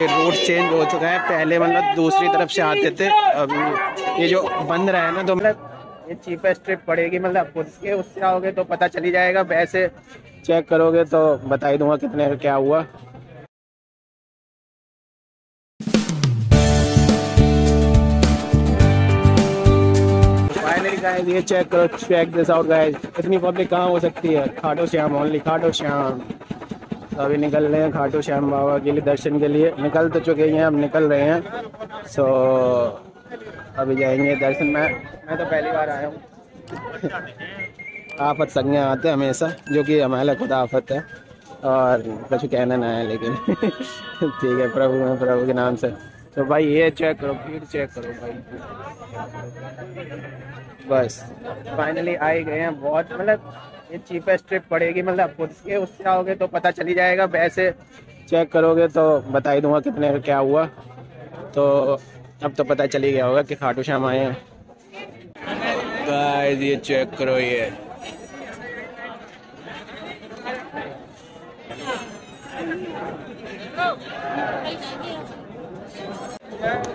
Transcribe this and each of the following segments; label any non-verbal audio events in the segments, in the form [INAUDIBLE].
Route change हो चुका है। पहले मतलब दूसरी तरफ़ से आते थे। अभी ये जो बंद रहा है ना तो मतलब ये चीपेस्ट ट्रिप पड़ेगी। मतलब खुद के उससे आओगे तो पता चली जाएगा। वैसे चेक करोगे तो बता ही दूँगा कितने क्या हुआ। ये चेक करो चेक दिस आउट गाइस इतनी पब्लिक कहाँ हो सकती है? खाटो श्याम ओनली खाटो श्याम। तो अभी निकल रहे हैं खाटू श्याम बाबा के लिए दर्शन के लिए। निकल तो चुके हैं अब निकल रहे हैं। सो अभी जाएँगे दर्शन। में, मैं तो पहली बार आया हूँ। [LAUGHS] आफत संज्ञा आते हैं हमेशा, जो कि हमारे खुद आफत है। और कुछ कहना ना है लेकिन [LAUGHS] ठीक है, प्रभु में, प्रभु के नाम से। तो भाई, ये चेक करो, भीड़ चेक करो भाई। बस। फाइनली आ ही गए हैं, बहुत मतलब ये चीपेस्ट ट्रिप पड़ेगी मतलब खुद के उससे आओगे तो पता चली जाएगा वैसे चेक करोगे तो बता ही दूँगा कितने क्या हुआ। तो अब तो पता चली गया होगा कि खाटू श्याम आए हैं। गाइस ये चेक करो ये।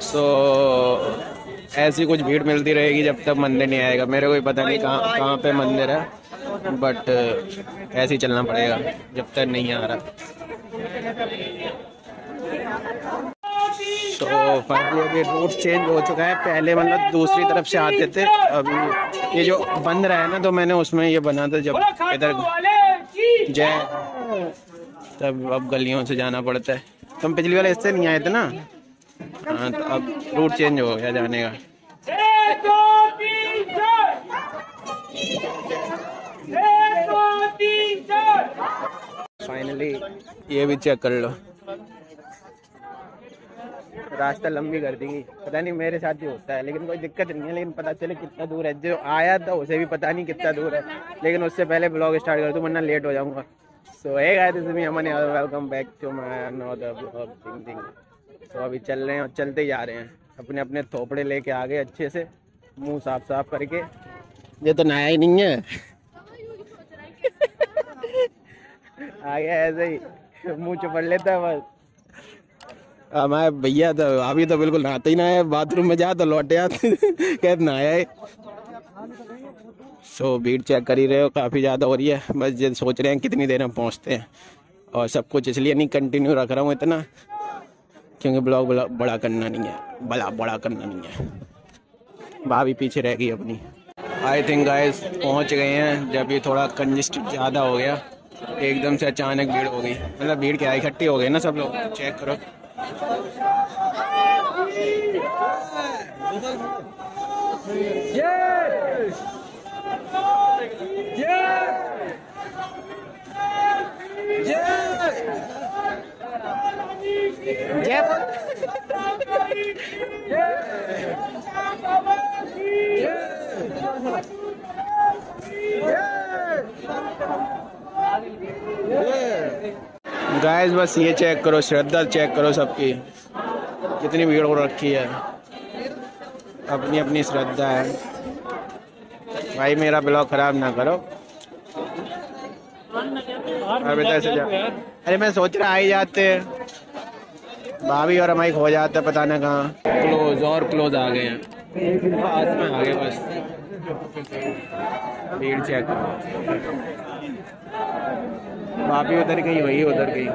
सो so, ऐसी कुछ भीड़ मिलती रहेगी जब तक मंदिर नहीं आएगा। मेरे को भी पता नहीं कहाँ कहाँ पे मंदिर है। बट uh, ऐसे ही चलना पड़ेगा जब तक नहीं आ रहा। तो फाइनली अभी रूट चेंज हो चुका है। पहले मतलब दूसरी तरफ़ से आते थे अभी ये जो बंद रहा है ना तो मैंने उसमें ये बना था जब इधर जय। तब अब गलियों से जाना पड़ता है। तुम तो पिछली वाले इससे नहीं आए थे ना? हाँ तो अब रूट चेंज हो गया जाने का। फाइनली ये भी चेक कर लो। रास्ता लंबी कर देंगी। पता नहीं मेरे साथ ही होता है लेकिन कोई दिक्कत नहीं है लेकिन पता चले कितना दूर है। जो आया था उसे भी पता नहीं कितना दूर है। लेकिन उससे पहले ब्लॉग स्टार्ट कर दूँ वरना लेट हो जाऊँगा। So hi guys this me Aman welcome back to my another blog thing thing तो अभी चल रहे हैं और चलते ही जा रहे हैं। अपने अपने थोपड़े लेके आ गए अच्छे से मुँह साफ़ साफ़ करके। ये तो नया ही नहीं है। आ गया ऐसे ही। मुँह चुपड़ लेता है बस। हमारे भैया तो अभी तो बिल्कुल नहाते ही ना है बाथरूम में जा तो लौटे आते। कहते नहाया है। सो भीड़ चेक कर ही रहे हो काफ़ी ज़्यादा हो रही है। बस ये सोच रहे हैं कितनी देर में पहुँचते हैं। और सब कुछ इसलिए नहीं कंटिन्यू रख रहा हूँ इतना क्योंकि ब्लॉग बड़ा, बड़ा करना नहीं है। बड़ा बड़ा करना नहीं है। भाभी पीछे रह गई अपनी। आई थिंक गाइस पहुँच गए हैं। जब ये थोड़ा कंजेस्ट ज़्यादा हो गया। एकदम से अचानक भीड़ हो गई मतलब भीड़ क्या इकट्ठी हो गई ना सब लोग चेक करो गाइस बस ये चेक करो, श्रद्धा चेक करो सबकी। कितनी भीड़ हो रखी है। अपनी अपनी श्रद्धा है। भाई, मेरा ब्लॉग खराब ना करो। अभी तक से जा अरे, मैं सोच रहा आ ही जाते। भाभी और हमारी खो जाते, पता ना कहाँ। क्लोज और क्लोज आ गए हैं। पास में आ गए बस। भीड़ चेक करो भाभी उधर गई वही उधर गई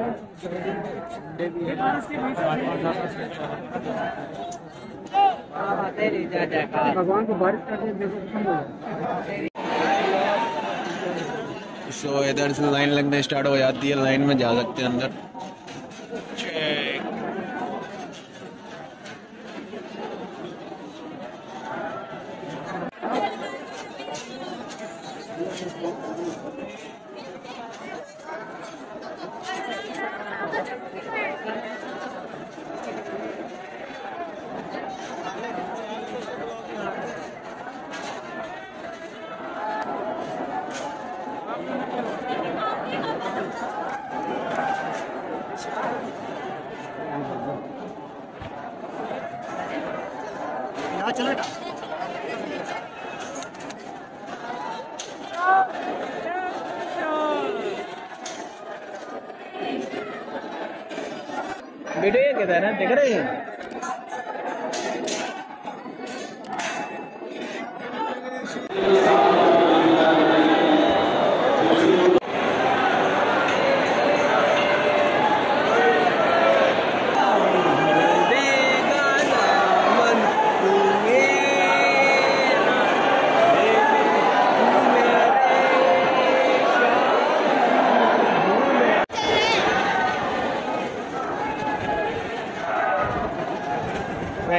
भगवान को बारिश सो इधर से लाइन लगने स्टार्ट हो जाती है लाइन में जा सकते हैं अंदर। चलेगा बेटे किधर है? दिख रही है?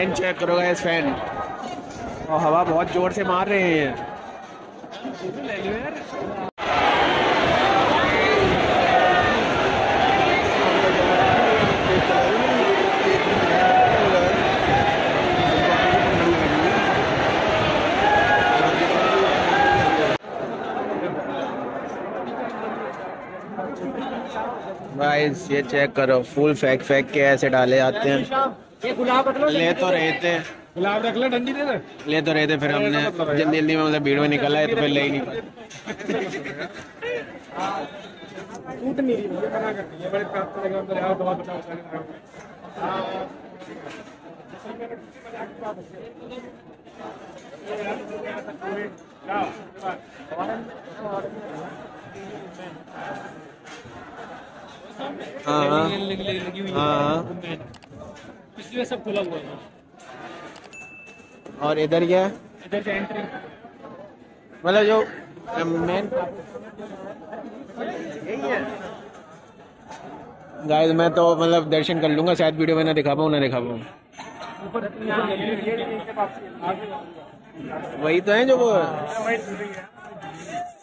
फ़ैन चेक करो इस फ़ैन और हवा बहुत ज़ोर से मार रहे हैं। गाइस ये चेक करो फुल फेंक फेंक के ऐसे डाले जाते हैं। ये गुलाब रख लो ले तो रहे थे। गुलाब रख लो डंडी दे दे। ले तो रहे थे फिर हमने जल्दी जल्दी में मतलब भीड़ में निकला है तो फिर ले ही नहीं पाए। टूट नहीं रही मना कर है बड़े प्राप्त करेगा अंदर आओ बहुत बचाओ सारे हाँ। हाँ हाँ। है इसलिए सब खुला हुआ है और इधर क्या है? इधर से एंट्री मतलब जो मेन गाइस मैं तो मतलब दर्शन कर लूँगा शायद वीडियो में ना दिखा पाऊँ ना दिखा पाऊँ। वही तो है जो वो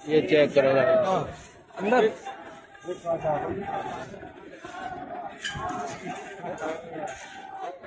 ये चेक करो guys।